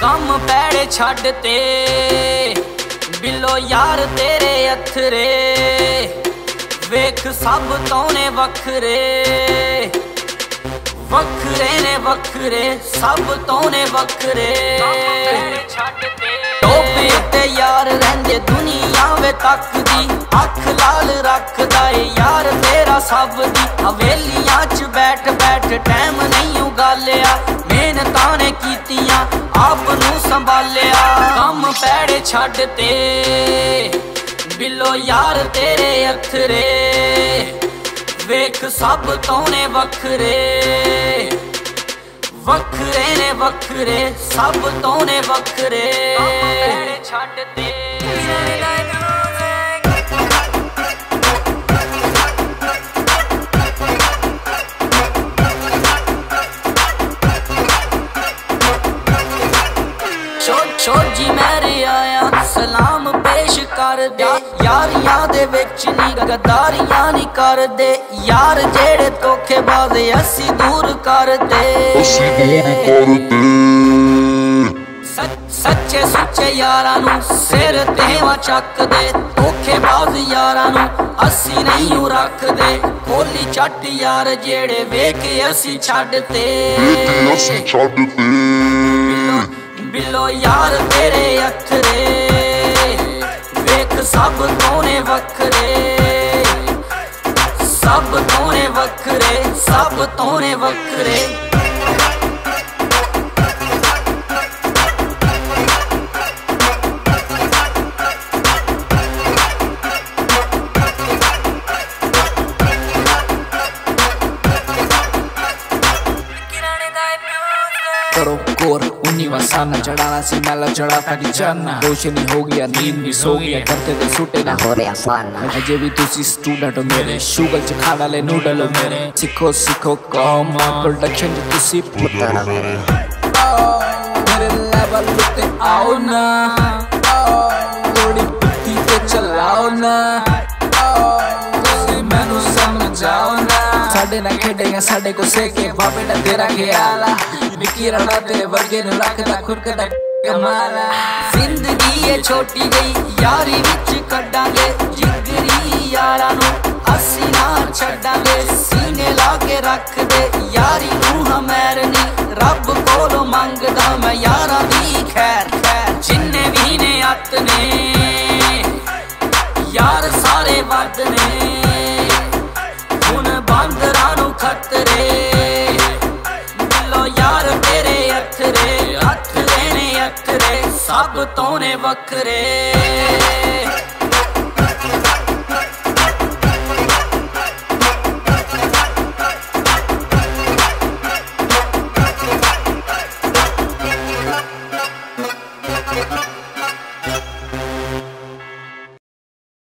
ਕੰਮ ਪੈੜੇ ਛੱਡ ਤੇ। ਬਿੱਲੋ ਯਾਰ ਤੇਰੇ ਅਥਰੇ। ਵੇਖ ਸਭ ਤੋਂ ਨੇ ਵੱਖਰੇ। ਵੱਖਰੇ ਨੇ ਵੱਖਰੇ, ਸਭ ਤੋਂ ਨੇ ਵੱਖਰੇ। ਟੋਪੇ ਤੇ ਯਾਰ ਰਹਿੰਦੇ ਦੁਨੀਆ ਵੇ ਤੱਕਦੀ ਅੱਖ ਲਾਲ ਰੱਖਦਾ ਏ ਯਾਰ ਤੇਰਾ ਸਭ ਦੀ। ਹਵੇਲੀਆਂ 'ਚ ਬੈਠ ਬੈਠ ਟਾਈਮ ਸੰਭਾਲਿਆ। ਕੰਮ ਪੈੜੇ ਛੱਡ ਤੇ। ਬਿੱਲੋ ਯਾਰ ਤੇਰੇ ਅਥਰੇ ਵੇਖ ਸਭ ਤੋਂ ਨੇ ਵੱਖਰੇ। ਵੱਖਰੇ ਨੇ ਵੱਖਰੇ, ਸਭ ਤੋਂ ਨੇ ਵੱਖਰੇ। ਛੱਡ ਤੇ। ਛੋ ਛੋ ਜੀ ਮੇਰੇ ਆਇਆ ਸਲਾਮ ਪੇਸ਼ ਕਰ ਦੇ ਯਾਰੀਆਂ ਦੇ ਵਿੱਚ ਨੀ ਗਦਾਰੀਆਂ ਨਹੀਂ ਕਰਦੇ। ਯਾਰ ਜਿਹੜੇ ਧੋਖੇਬਾਜ਼ ਅਸੀਂ ਦੂਰ ਕਰਦੇ। ਅਸੀਂ ਦੂਰ ਕਰਦੇ। ਸੱਚ- ਸੱਚੇ ਯਾਰਾਂ ਨੂੰ ਸਿਰ ਤੇ ਵਾ ਚੱਕਦੇ। ਧੋਖੇਬਾਜ਼ ਯਾਰਾਂ ਨੂੰ ਅਸੀਂ ਨਹੀਂ ਓ ਰੱਖਦੇ। ਕੋਲੀ ਚੱਟ ਯਾਰ ਜਿਹੜੇ ਵੇਖ ਅਸੀਂ ਛੱਡਤੇ। ਅਸੀਂ ਤੇ ਯਾਰ ਤੇਰੇ ਅਥਰੇ ਵੇਖ ਸਭ ਤੋਂ ਵੱਖਰੇ। ਸਭ ਤੋਂ ਵੱਖਰੇ ਸਭ ਤੋਂ ਵੱਖਰੇ। करो कोर उन्नी वसाना चढ़ाना सी मेला चढ़ा था जाना चढ़ना। रोशनी हो गया नींद भी सो गया करते थे तो सूटे ना। हो रहे आसान अजय भी तुसी स्टूडेंट हो मेरे शुगर च खाना ले नूडल हो मेरे। सिखो सीखो कॉम प्रोडक्शन च तुसी पुत्तर हो मेरे। मेरे। लेवल पे आओ ना। थोड़ी पत्ती पे चलाओ ना। ਸਾਡੇ ਨਾਲ ਖੇਡੇਗਾ, ਸਾਡੇ ਕੋ ਸੇਕੇ ਬਾਬੇ ਦਾ ਤੇਰਾ ਖਿਆਲ ਨਿੱਕੀ ਰਣਾ ਤੇਰੇ ਵਰਗੇ ਨੂੰ ਰੱਖਦਾ, ਖੁਰਕਦਾ ਕਮਾਲਾ ਜ਼ਿੰਦਗੀ ਏ ਛੋਟੀ ਗਈ ਯਾਰੀ ਵਿੱਚ ਕੱਢਾਂਗੇ ਜਿਗਰੀ ਯਾਰਾਂ ਨੂੰ। ਅਸੀਂ ਨਾ ਛੱਡਾਂਗੇ, ਸੀਨੇ ਲਾ ਕੇ ਰੱਖਦੇ, ਯਾਰੀ ਨੂੰ ਹਮੈਰ ਨਹੀਂ। ਰੱਬ ਕੋਲੋਂ ਮੰਗਦਾ ਮੈਂ ਯਾਰਾਂ ਦੀ ਖੈਰ। ਅਥਰੇ ਅਥਰੇ ਨੇ ਸਭ ਤੋਂ ਨੇ ਵੱਖਰੇ।